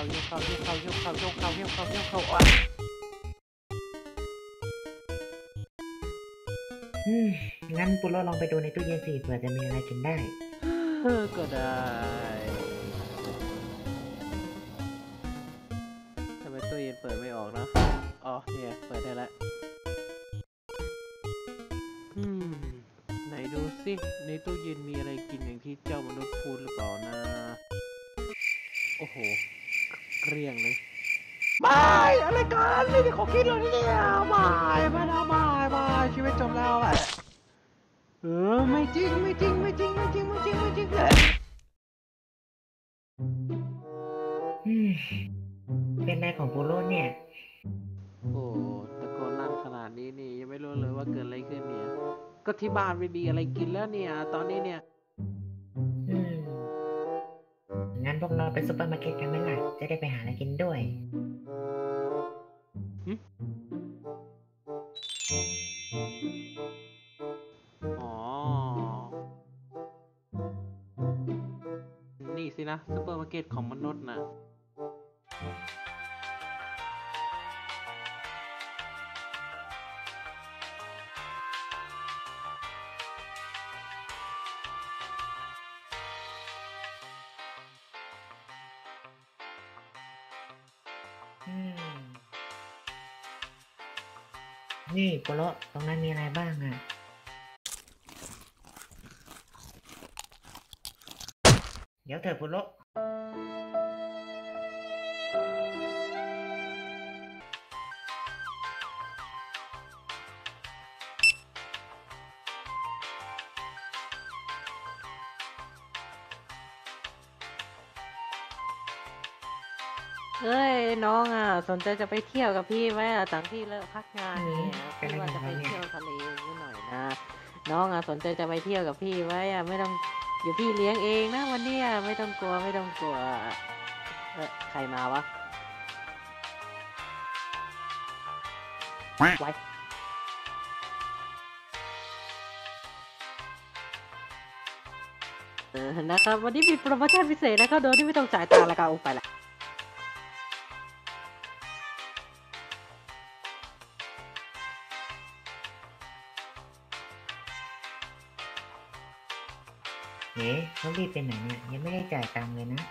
าหิ้วข้าวหิ้วข้าวหิ้วข้าวหิ้วข้าวหิ้วข้าวหิ้วข้าวอะอืมงั้นปุโรลองไปดูในตู้เย็นสิเผื่อจะมีอะไรกินได้เออก็ได้ทำไมตู้เย็นเปิดไม่ออกนะอ๋อเนี่ยเปิดได้แล้วอืมไหนดูสิในตู้เย็นมีอะไรกินอย่างที่เจ้ามนุษย์พูดหรือเปล่านะ โอ้โห เกลี้ยงเลยไม่อะไรกันไม่ได้ของกินเลยเนี่ยไม่ไม่นะไม่ไม่ชีวิตจบแล้วอะเออไม่จริงไม่จริงไม่จริงไม่จริงไม่จริงไม่จริงเลยอืมเป็นอะไรของปุโรเนี่ย โอ้ตะโกนลั่นขนาดนี้นี่ยังไม่รู้เลยว่าเกิดอะไรขึ้นเนี่ย ก็ที่บ้านไม่มีอะไรกินแล้วเนี่ย ตอนนี้เนี่ย พวกเราไปซุปเปอร์มาร์เก็ตกันไหมล่ะ จะได้ไปหาอะไรกินด้วย อ๋อ นี่สินะซูเปอร์มาร์เก็ตของมนุษย์นะ นี่ปุโรตรงนั้นมีอะไรบ้างอะ เดี๋ยวเถอะปุโร เอ้ยน้องอะสนใจจะไปเที่ยวกับพี่ไหมอะจากที่เลิกพักงานเนี่ยพี่อว่าจะไปเที่ยวทะเลนิดหน่อยนะน้องอะสนใจจะไปเที่ยวกับพี่ไหมอะไม่ต้องอยู่พี่เลี้ยงเองนะวันนี้ยไม่ต้องกลัวไม่ต้องกลัวเออใครมาวะไว้เออนะครับวันนี้มีโปรโมชั่นพิเศษนะครับโดยที่ไม่ต้องจ่ายตังค์แล้วก็เอาไปละ เฮ้เขารีบไปไหนเนี่ยยังไม่ได้จ่ายตังค์เลยนะ